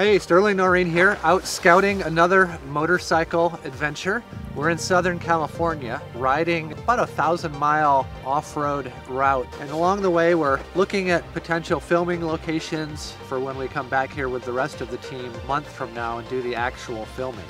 Hey, Sterling Noren here, out scouting another motorcycle adventure. We're in Southern California, riding about a thousand mile off-road route. And along the way, we're looking at potential filming locations for when we come back here with the rest of the team a month from now and do the actual filming.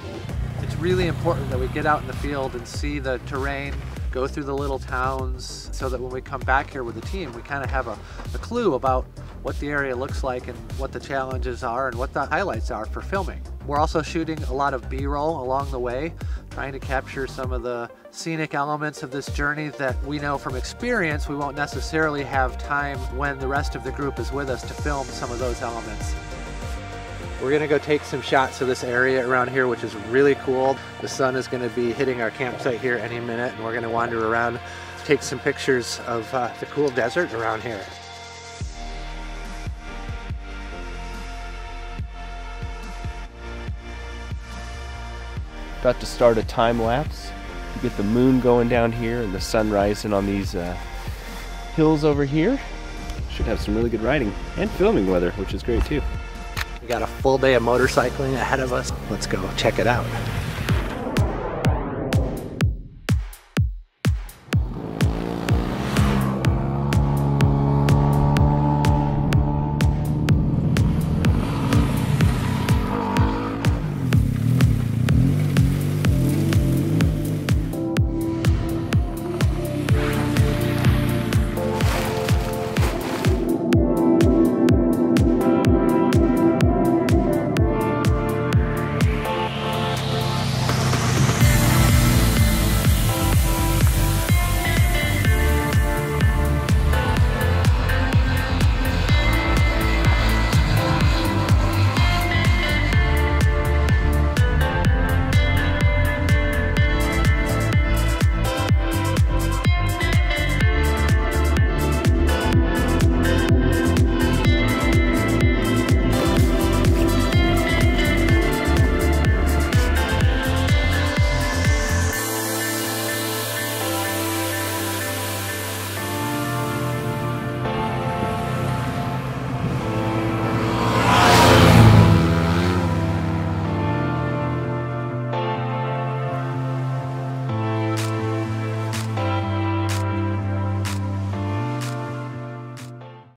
It's really important that we get out in the field and see the terrain, go through the little towns so that when we come back here with the team, we kind of have a, a clue about what the area looks like and what the challenges are and what the highlights are for filming. We're also shooting a lot of B-roll along the way, trying to capture some of the scenic elements of this journey that we know from experience we won't necessarily have time when the rest of the group is with us to film some of those elements. We're gonna go take some shots of this area around here, which is really cool. The sun is gonna be hitting our campsite here any minute, and we're gonna wander around, take some pictures of uh, the cool desert around here. About to start a time lapse. You get the moon going down here and the sun rising on these uh, hills over here. Should have some really good riding and filming weather, which is great too. We got a full day of motorcycling ahead of us. Let's go check it out.